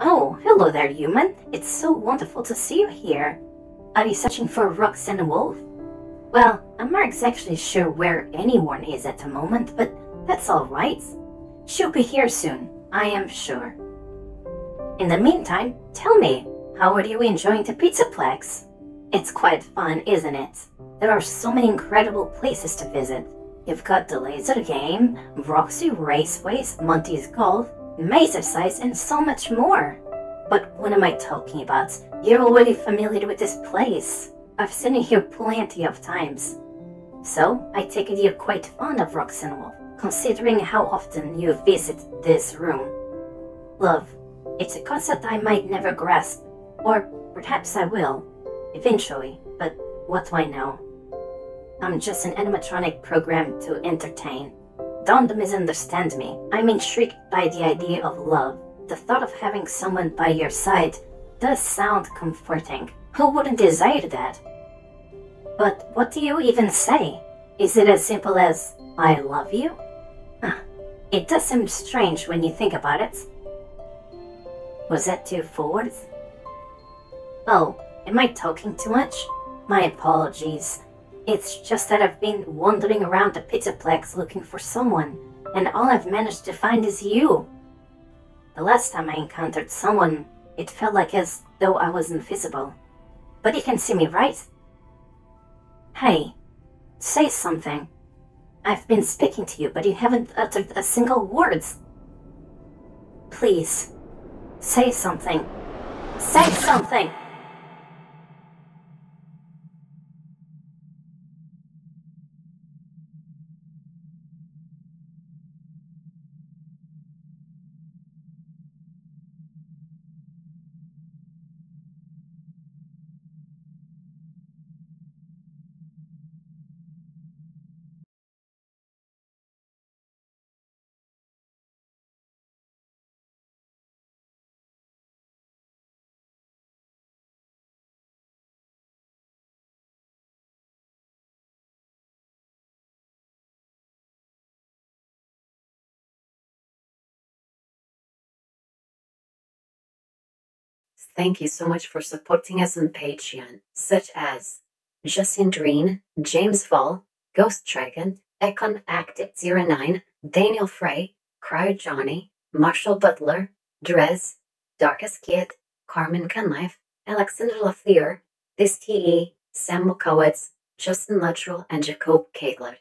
Oh, hello there, human. It's so wonderful to see you here. Are you searching for Roxanne Wolf? Well, I'm not exactly sure where anyone is at the moment, but that's alright. She'll be here soon, I am sure. In the meantime, tell me, how are you enjoying the Pizzaplex? It's quite fun, isn't it? There are so many incredible places to visit. You've got the laser game, Roxy Raceways, Monty's Golf, Mazercise, and so much more. But what am I talking about? You're already familiar with this place. I've seen you here plenty of times. So, I take it you're quite fond of Roxanne considering how often you visit this room. Love, it's a concept I might never grasp, or perhaps I will, eventually, but what do I know? I'm just an animatronic program to entertain. Don't misunderstand me. I'm intrigued by the idea of love. The thought of having someone by your side does sound comforting. Who wouldn't desire that? But what do you even say? Is it as simple as, I love you? Huh. It does seem strange when you think about it. Was that too forward? Oh, am I talking too much? My apologies. It's just that I've been wandering around the Pizzaplex looking for someone, and all I've managed to find is you. The last time I encountered someone, it felt like as though I was invisible. But you can see me, right? Hey, say something. I've been speaking to you, but you haven't uttered a single word. Please, say something. Say something! Thank you so much for supporting us on Patreon, such as Justin Green, James Fall, Ghost Dragon, Econ Active 09, Daniel Frey, Cryo Johnny, Marshall Butler, Drez, Darkest Kid, Carmen Canlife, Alexander Lafleur, This TE, Sam Mokowitz, Justin Luttrell, and Jacob Kegler.